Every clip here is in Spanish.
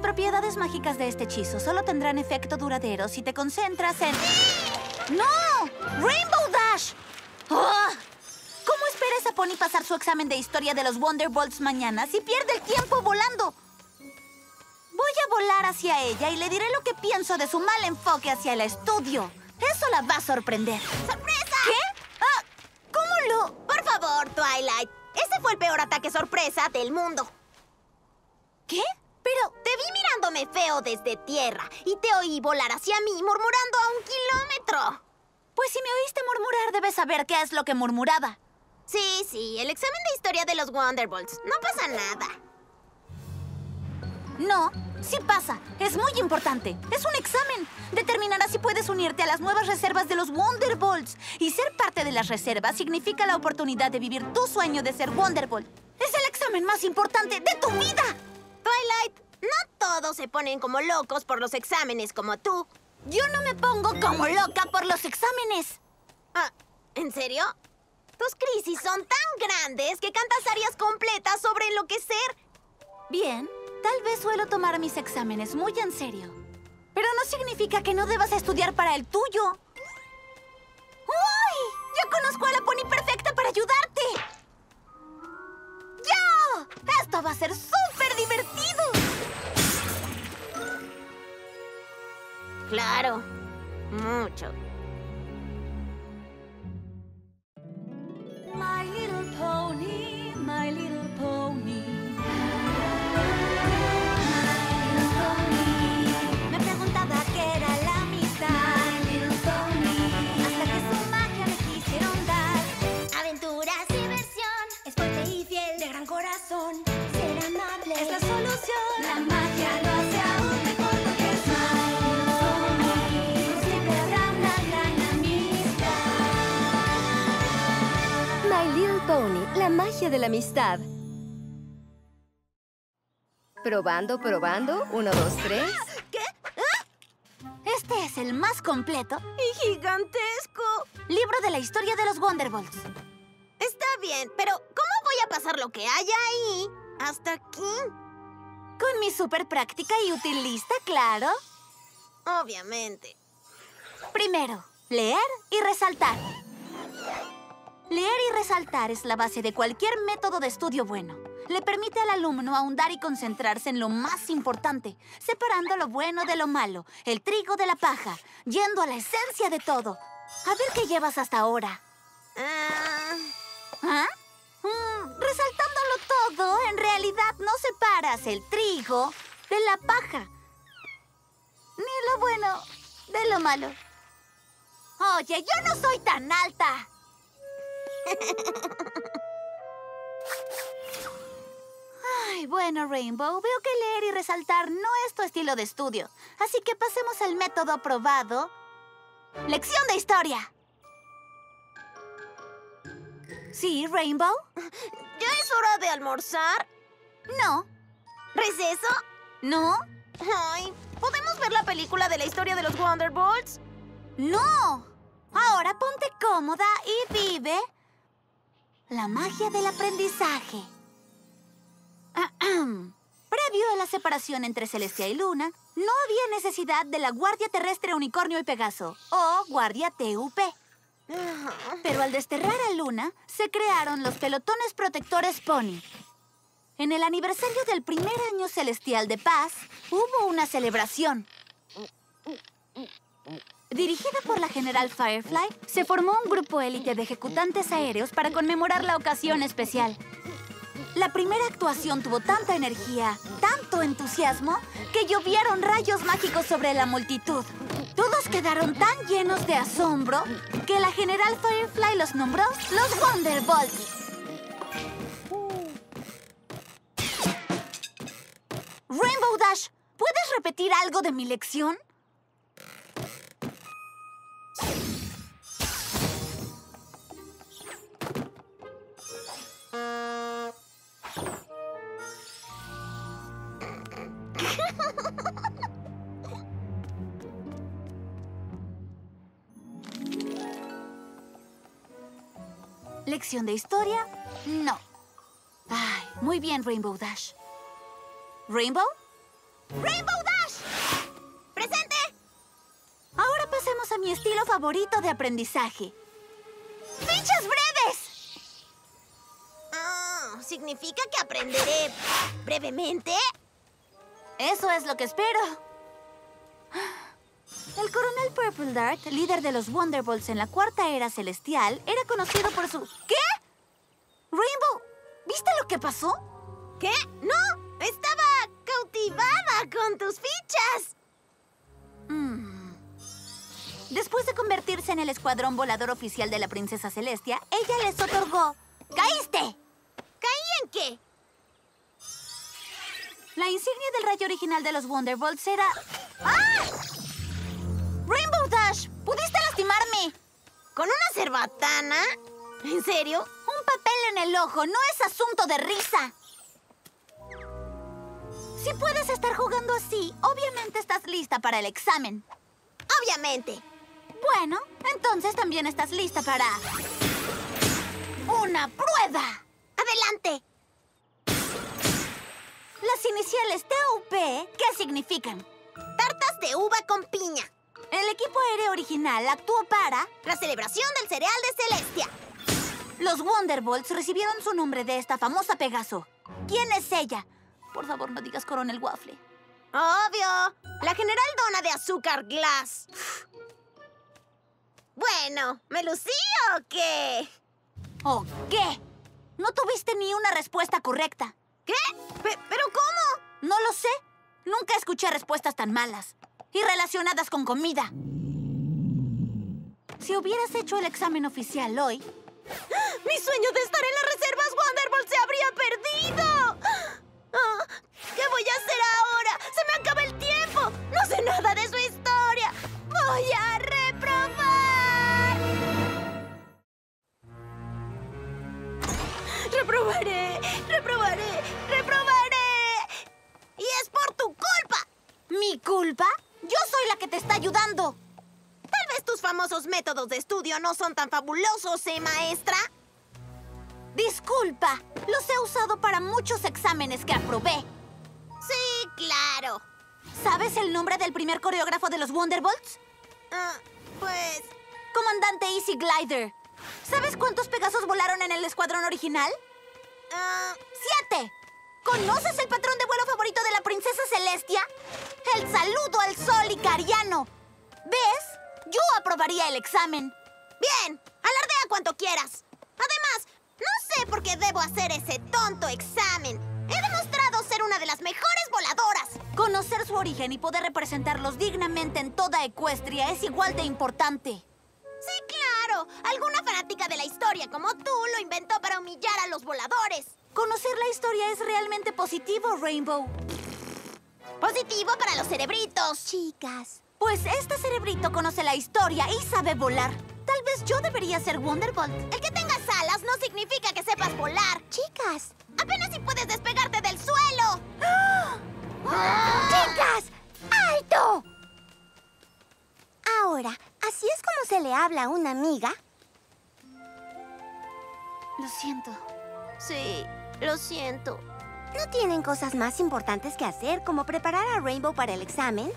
propiedades mágicas de este hechizo solo tendrán efecto duradero si te concentras en... ¡No! ¡Rainbow Dash! ¡Ah! ¿Cómo espera esa pony pasar su examen de historia de los Wonderbolts mañana si pierde el tiempo volando? Voy a volar hacia ella y le diré lo que pienso de su mal enfoque hacia el estudio. Eso la va a sorprender. ¡Sorpresa! ¿Qué? Ah, ¿Cómo lo...? Por favor, Twilight. Ese fue el peor ataque sorpresa del mundo. ¿Qué? Pero... Te vi mirándome feo desde tierra y te oí volar hacia mí murmurando a un kilómetro. Pues si me oíste murmurar, debes saber qué es lo que murmuraba. Sí, sí, el examen de historia de los Wonderbolts. No pasa nada. No, sí pasa. Es muy importante. Es un examen. Determinará si puedes unirte a las nuevas reservas de los Wonderbolts. Y ser parte de las reservas significa la oportunidad de vivir tu sueño de ser Wonderbolt. Es el examen más importante de tu vida. Twilight, no todos se ponen como locos por los exámenes como tú. Yo no me pongo como loca por los exámenes. Ah, ¿En serio? Tus crisis son tan grandes que cantas áreas completas sobre enloquecer. Bien, tal vez suelo tomar mis exámenes muy en serio. Pero no significa que no debas estudiar para el tuyo. ¡Uy! ¡Ya conozco a la pony perfecta para ayudarte! ¡Ya! ¡Esto va a ser súper divertido! Claro, mucho. Magia de la amistad. Probando, probando. Uno, dos, tres. Este es el más completo Y gigantesco. libro de la historia de los Wonderbolts. Está bien, pero ¿cómo voy a pasar lo que haya ahí hasta aquí? Con mi súper práctica y útil lista, claro. Obviamente. Primero, leer y resaltar. Leer y resaltar es la base de cualquier método de estudio bueno. Le permite al alumno ahondar y concentrarse en lo más importante, separando lo bueno de lo malo, el trigo de la paja, yendo a la esencia de todo. A ver qué llevas hasta ahora. Ah, ¿Ah? Mm, resaltándolo todo, en realidad no separas el trigo de la paja. Ni lo bueno de lo malo. Oye, yo no soy tan alta. Ay, bueno, Rainbow, veo que leer y resaltar no es tu estilo de estudio. Así que pasemos al método aprobado. Lección de historia. ¿Sí, Rainbow? ¿Ya es hora de almorzar? No. ¿Receso? ¿No? Ay, ¿podemos ver la película de la historia de los Wonderbolts? ¡No! Ahora ponte cómoda y vive la magia del aprendizaje. Previo a la separación entre Celestia y Luna, no había necesidad de la Guardia Terrestre Unicornio y Pegaso, o Guardia TUP. Pero al desterrar a Luna, se crearon los pelotones protectores Pony. En el aniversario del primer año celestial de paz, hubo una celebración. Dirigida por la general Firefly, se formó un grupo élite de ejecutantes aéreos para conmemorar la ocasión especial. La primera actuación tuvo tanta energía, tanto entusiasmo, que llovieron rayos mágicos sobre la multitud. Todos quedaron tan llenos de asombro que la general Firefly los nombró los Wonderbolts. Rainbow Dash, ¿puedes repetir algo de mi lección? ¿Lección de historia? No. Ay, muy bien, Rainbow Dash. ¿Rainbow? ¡Rainbow Dash! ¡Presente! Ahora pasemos a mi estilo favorito de aprendizaje. ¡Fichas breves! Ah, ¿Significa que aprenderé brevemente? Eso es lo que espero. El coronel Purple Dart, líder de los Wonderbolts en la cuarta era celestial, era conocido por su... ¿Qué? Rainbow, ¿viste lo que pasó? ¿Qué? ¡No! ¡Estaba cautivada con tus fichas! Mm. Después de convertirse en el escuadrón volador oficial de la princesa Celestia, ella les otorgó... ¡Caíste! ¿Caí en qué? La insignia del rayo original de los Wonderbolts era... ¡Ah! ¡Rainbow Dash! ¡Pudiste lastimarme! ¿Con una cerbatana? ¿En serio? Un papel en el ojo no es asunto de risa. Si puedes estar jugando así, obviamente estás lista para el examen. Obviamente. Bueno, entonces también estás lista para... ¡Una prueba! ¡Adelante! Las iniciales TUP, ¿qué significan? Tartas de uva con piña. El equipo aéreo original actuó para... La celebración del cereal de Celestia. Los Wonderbolts recibieron su nombre de esta famosa Pegaso. ¿Quién es ella? Por favor, no digas Coronel Waffle. Obvio. La general dona de azúcar glass. Bueno, ¿me lucí o qué? ¿O qué? No tuviste ni una respuesta correcta. ¿Qué? Pe- ¿Pero cómo? No lo sé. Nunca escuché respuestas tan malas. Y relacionadas con comida. Si hubieras hecho el examen oficial hoy, Mi sueño de estar en las reservas Wonderbolt se habría perdido. Ah, ¿Qué voy a hacer ahora? ¡Se me acaba el tiempo! No sé nada de su historia. ¡Voy a reprobar! ¡Reprobaré! ¡Reprobaré! ¡Reprobaré! ¡Y es por tu culpa! ¿mi culpa? Yo soy la que te está ayudando. Tal vez tus famosos métodos de estudio no son tan fabulosos, ¿eh, maestra? Disculpa, los he usado para muchos exámenes que aprobé. Sí, claro. ¿Sabes el nombre del primer coreógrafo de los Wonderbolts? Ah, pues... Comandante Easy Glider. ¿Sabes cuántos Pegasos volaron en el escuadrón original? Ah, ¡Siete! ¿Conoces el patrón de vuelo favorito de la princesa Celestia? El saludo al sol icariano. ¿Ves? Yo aprobaría el examen. Bien, alardea cuanto quieras. Además, no sé por qué debo hacer ese tonto examen. He demostrado ser una de las mejores voladoras. Conocer su origen y poder representarlos dignamente en toda Ecuestria es igual de importante. Alguna fanática de la historia como tú lo inventó para humillar a los voladores. Conocer la historia es realmente positivo, Rainbow. Positivo para los cerebritos. Chicas, Pues este cerebrito conoce la historia y sabe volar. Tal vez yo debería ser Wonderbolt. El que tengas alas no significa que sepas volar. chicas, Apenas si puedes despegarte del suelo. chicas, alto. Ahora, ¿así es como se le habla a una amiga? Lo siento. Sí, lo siento. ¿No tienen cosas más importantes que hacer como preparar a Rainbow para el examen?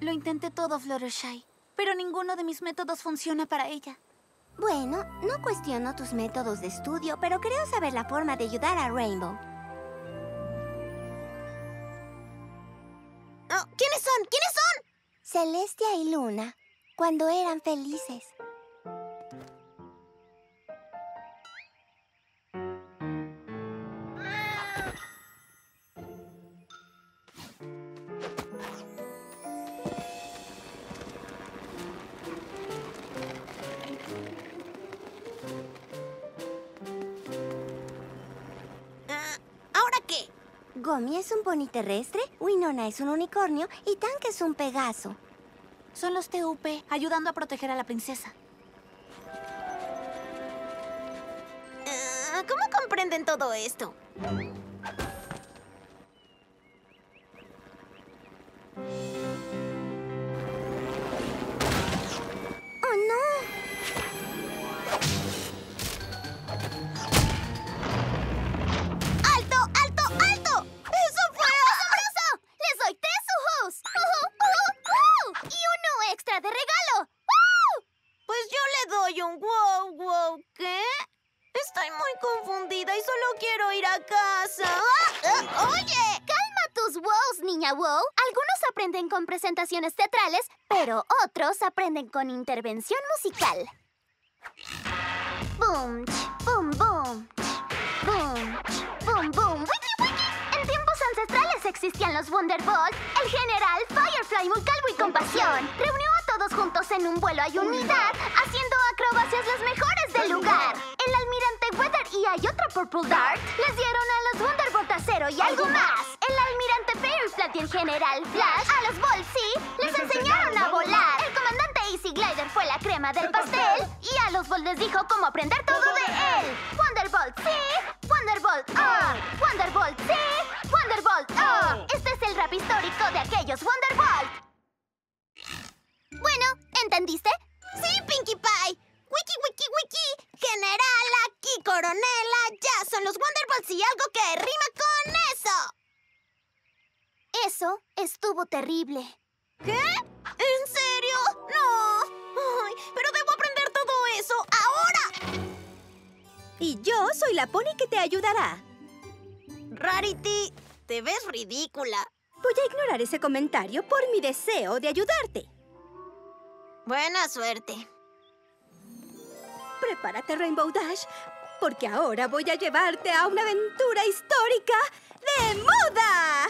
Lo intenté todo, Fluttershy. Pero ninguno de mis métodos funciona para ella. Bueno, no cuestiono tus métodos de estudio, pero creo saber la forma de ayudar a Rainbow. Oh, ¿Quiénes son? ¿Quiénes son? Celestia y Luna, cuando eran felices. Ah, ¿Ahora qué? Gomi es un pony terrestre, Winona es un unicornio y Tank es un pegaso. Son los TUP ayudando a proteger a la princesa. Ah, ¿Cómo comprenden todo esto? de regalo! ¡Wow! Pues yo le doy un wow, wow, ¿qué? Estoy muy confundida y solo quiero ir a casa. ¡Ah! ¡Oye! ¡Calma tus wows, niña wow! Algunos aprenden con presentaciones teatrales, pero otros aprenden con intervención musical. ¡Bum! ¡Bum, bum! ¡Bum! ¡Bum, bum! ¡Wiki, wiki! En tiempos ancestrales existían los Wonderballs. El general Firefly, muy calvo y con pasión, reunió a todos juntos en un vuelo a unidad, haciendo acrobacias las mejores del lugar. El almirante Weather y hay otro Purple Dart les dieron a los Wonderbolt acero y algo más. El almirante Fairyflat y el general Flash a los Bolt sí les enseñaron a volar. El comandante Easy Glider fue la crema del pastel y a los Bolt les dijo cómo aprender todo de él. Wonderbolt sí, Wonderbolt ah, Wonderbolt sí, Wonderbolt ah. Este es el rap histórico de aquellos Wonderbolt. ¿Entendiste? Sí, Pinkie Pie. Wiki, wiki, wiki. General, aquí, coronela. Ya son los Wonderbolts y algo que rima con eso. Eso estuvo terrible. ¿Qué? ¿En serio? No. Ay, pero debo aprender todo eso ahora. Y yo soy la pony que te ayudará. Rarity, te ves ridícula. Voy a ignorar ese comentario por mi deseo de ayudarte. Buena suerte. Prepárate, Rainbow Dash, porque ahora voy a llevarte a una aventura histórica de moda.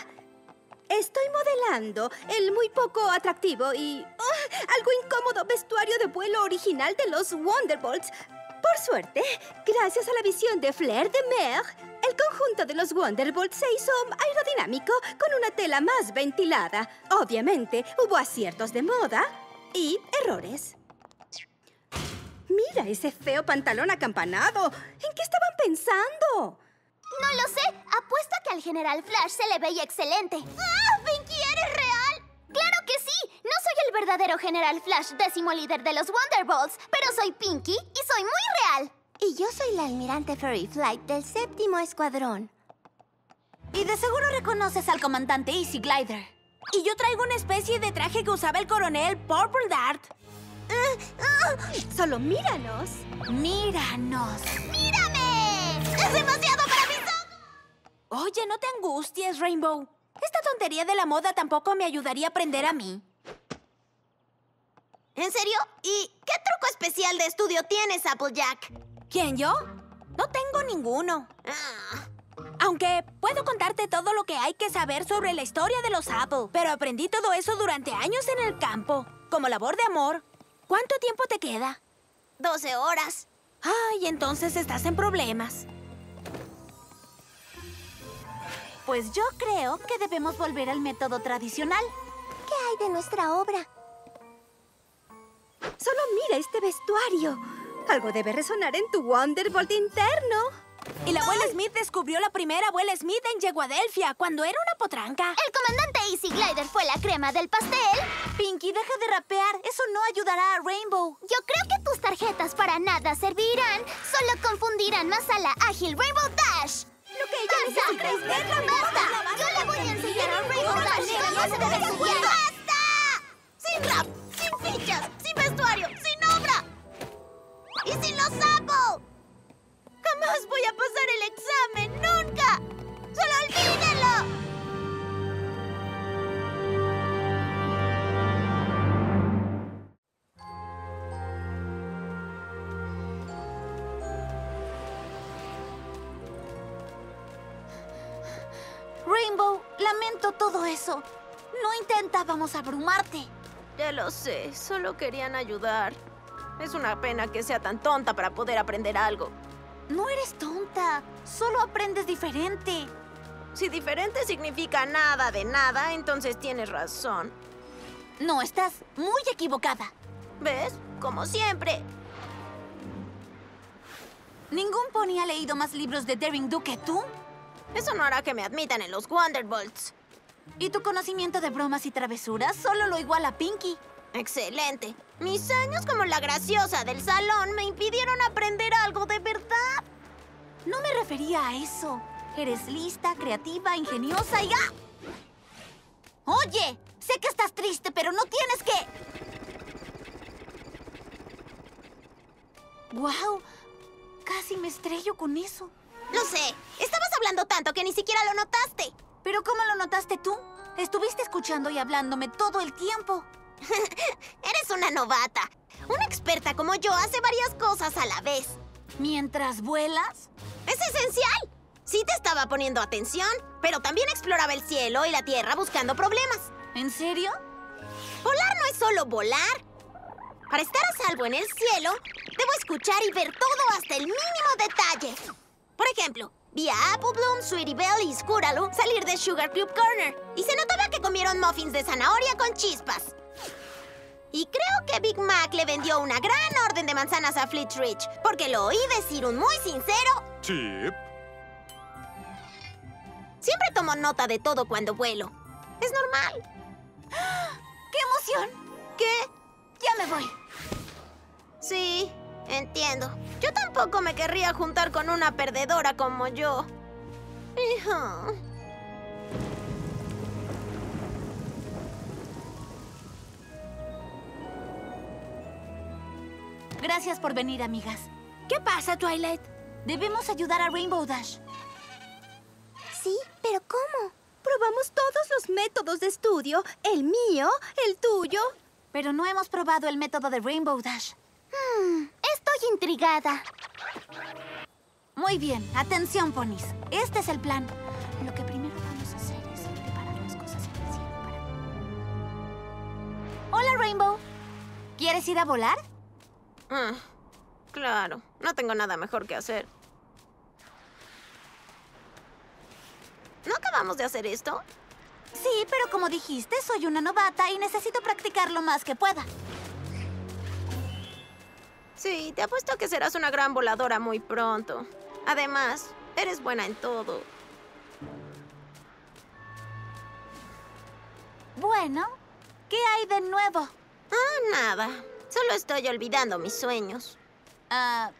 Estoy modelando el muy poco atractivo y ah, algo incómodo vestuario de vuelo original de los Wonderbolts. Por suerte, gracias a la visión de Flair de Mer, el conjunto de los Wonderbolts se hizo aerodinámico con una tela más ventilada. Obviamente, hubo aciertos de moda y errores. Mira ese feo pantalón acampanado. ¿En qué estaban pensando? No lo sé. Apuesto a que al general Flash se le veía excelente. ¡Ah! ¡Pinky, eres real! ¡Claro que sí! No soy el verdadero general Flash, décimo líder de los Wonderbolts, pero soy Pinky y soy muy real. Y yo soy la almirante Fairy Flight del séptimo escuadrón. Y de seguro reconoces al comandante Easy Glider. Y yo traigo una especie de traje que usaba el coronel Purple Dart. Solo míranos. Míranos. ¡Mírame! ¡Es demasiado para mis ojos! Oye, no te angusties, Rainbow. Esta tontería de la moda tampoco me ayudaría a aprender a mí. ¿En serio? ¿Y qué truco especial de estudio tienes, Applejack? ¿Quién, yo? No tengo ninguno. Ah, Aunque puedo contarte todo lo que hay que saber sobre la historia de los Apple. Pero aprendí todo eso durante años en el campo, como labor de amor. ¿Cuánto tiempo te queda? 12 horas. Ay, entonces estás en problemas. Pues yo creo que debemos volver al método tradicional. ¿Qué hay de nuestra obra? Solo mira este vestuario. Algo debe resonar en tu Wonderbolt interno. Y la abuela Smith descubrió la primera abuela Smith en Yeguadelfia, cuando era una potranca. El comandante Easy Glider fue la crema del pastel. Pinky, deja de rapear. Eso no ayudará a Rainbow. Yo creo que tus tarjetas para nada servirán. Solo confundirán más a la ágil Rainbow Dash. Lo que ella necesita es verla ¡Basta! Yo le voy a enseñar a Rainbow Dash cómo se debe jugar. ¡Basta! ¡Sin rap! ¡Sin fichas! ¡Sin vestuario! ¡Sin obra! ¡Y sin los Apple! ¡Jamás voy a pasar el examen! ¡Nunca! ¡Solo olvídenlo! Rainbow, lamento todo eso. No intentábamos abrumarte. Ya lo sé, solo querían ayudar. Es una pena que sea tan tonta para poder aprender algo. No eres tonta, solo aprendes diferente. Si diferente significa nada de nada, entonces tienes razón. No, estás muy equivocada. ¿Ves? Como siempre. ¿Ningún pony ha leído más libros de Daring Do que tú? Eso no hará que me admitan en los Wonderbolts. ¿Y tu conocimiento de bromas y travesuras solo lo iguala a Pinky? Excelente. Mis años como la graciosa del salón me impidieron aprender algo de verdad. No me refería a eso. Eres lista, creativa, ingeniosa y... ¡ah! Oye, sé que estás triste, pero no tienes que... ¡Wow! Casi me estrello con eso. Lo sé. Estabas hablando tanto que ni siquiera lo notaste. ¿Pero cómo lo notaste tú? Estuviste escuchando y hablándome todo el tiempo. Eres una novata. Una experta como yo hace varias cosas a la vez. ¿Mientras vuelas? Es esencial. Sí te estaba poniendo atención, pero también exploraba el cielo y la tierra buscando problemas. ¿En serio? Volar no es solo volar. Para estar a salvo en el cielo, debo escuchar y ver todo hasta el mínimo detalle. Por ejemplo, vi a Apple Bloom, Sweetie Belle y Scootaloo salir de Sugar Cube Corner y se notaba que comieron muffins de zanahoria con chispas. Y creo que Big Mac le vendió una gran orden de manzanas a Fleet Rich, porque lo oí decir un muy sincero Chip. Siempre tomo nota de todo cuando vuelo. Es normal. ¡Qué emoción! ¿Qué? Ya me voy. Sí, entiendo. Yo tampoco me querría juntar con una perdedora como yo. Hija. Gracias por venir, amigas. ¿Qué pasa, Twilight? Debemos ayudar a Rainbow Dash. Sí, pero ¿cómo? Probamos todos los métodos de estudio. El mío, el tuyo. Pero no hemos probado el método de Rainbow Dash. Hmm, estoy intrigada. Muy bien, atención, ponis. Este es el plan. Lo que primero vamos a hacer es preparar las cosas en el cielo para... Hola, Rainbow. ¿Quieres ir a volar? Ah, claro, no tengo nada mejor que hacer. ¿No acabamos de hacer esto? Sí, pero como dijiste, soy una novata y necesito practicar lo más que pueda. Sí, te apuesto que serás una gran voladora muy pronto. Además, eres buena en todo. Bueno, ¿qué hay de nuevo? Ah, nada. Solo estoy olvidando mis sueños. Ah,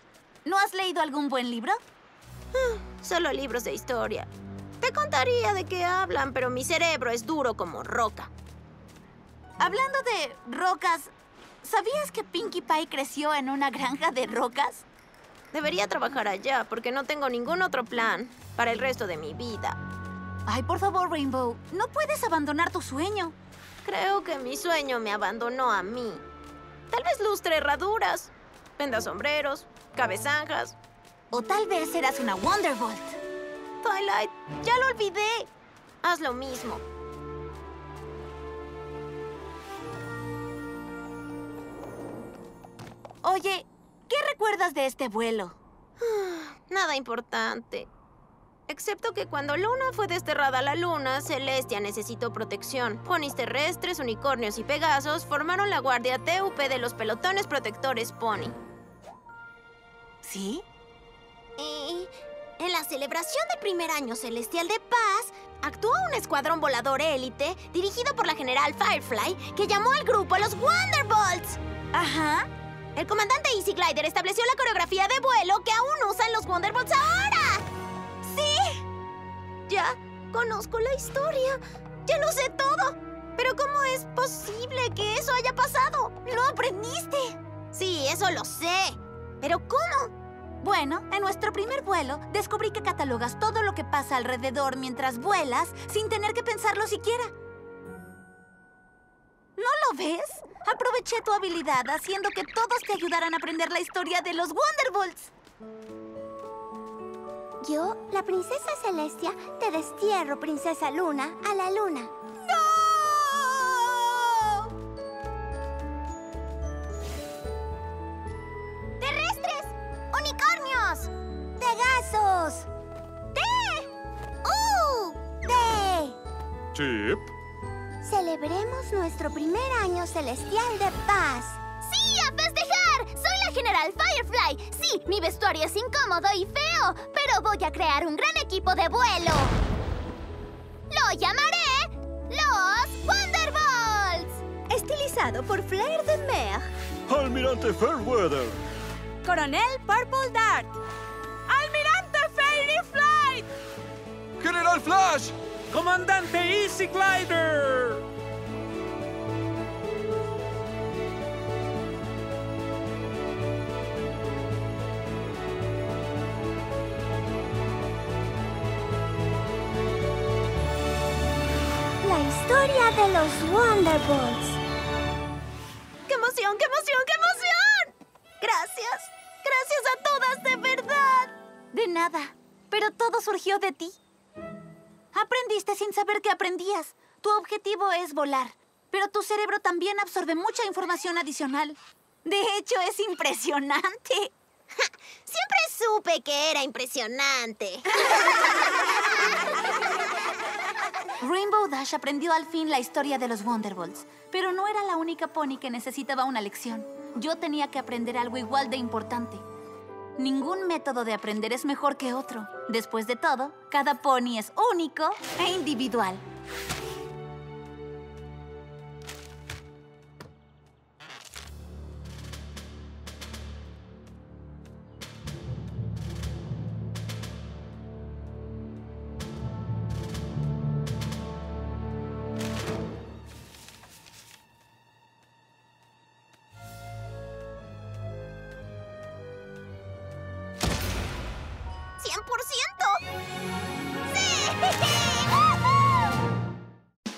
¿No has leído algún buen libro? Solo libros de historia. Te contaría de qué hablan, pero mi cerebro es duro como roca. Hablando de rocas, ¿sabías que Pinkie Pie creció en una granja de rocas? Debería trabajar allá porque no tengo ningún otro plan para el resto de mi vida. Ay, por favor, Rainbow, no puedes abandonar tu sueño. Creo que mi sueño me abandonó a mí. Tal vez lustre herraduras, venda sombreros, cabezanjas. O tal vez serás una Wonderbolt. Twilight, ya lo olvidé. Haz lo mismo. Oye, ¿qué recuerdas de este vuelo? Nada importante. Excepto que cuando Luna fue desterrada a la luna, Celestia necesitó protección. Ponis terrestres, unicornios y pegasos formaron la guardia TUP de los pelotones protectores Pony. ¿Sí? Y en la celebración del primer año celestial de paz, actuó un escuadrón volador élite dirigido por la general Firefly que llamó al grupo los Wonderbolts. Ajá. El comandante Easy Glider estableció la coreografía de vuelo que aún usan los Wonderbolts ahora. Ya conozco la historia. Ya lo sé todo. Pero ¿cómo es posible que eso haya pasado? ¡Lo aprendiste! Sí, eso lo sé. ¿Pero cómo? Bueno, en nuestro primer vuelo descubrí que catalogas todo lo que pasa alrededor mientras vuelas sin tener que pensarlo siquiera. ¿No lo ves? Aproveché tu habilidad haciendo que todos te ayudaran a aprender la historia de los Wonderbolts. Yo, la princesa Celestia, te destierro, princesa Luna, a la luna. ¡Terrestres! ¡Unicornios! ¡Pegasos! ¡T! ¡U! ¡D! Chip. Celebremos nuestro primer año celestial de paz. General Firefly. Sí, mi vestuario es incómodo y feo, pero voy a crear un gran equipo de vuelo. Lo llamaré los Wonderbolts. Estilizado por Flair de Mer. Almirante Fairweather. Coronel Purple Dart. ¡Almirante Fairy Flight! General Flash. ¡Comandante Easy Glider! Historia de los Wonderbolts. ¡Qué emoción, qué emoción, qué emoción! Gracias. Gracias a todas, de verdad. De nada. Pero todo surgió de ti. Aprendiste sin saber que aprendías. Tu objetivo es volar. Pero tu cerebro también absorbe mucha información adicional. De hecho, es impresionante. Siempre supe que era impresionante. Rainbow Dash aprendió al fin la historia de los Wonderbolts, pero no era la única pony que necesitaba una lección. Yo tenía que aprender algo igual de importante. Ningún método de aprender es mejor que otro. Después de todo, cada pony es único e individual.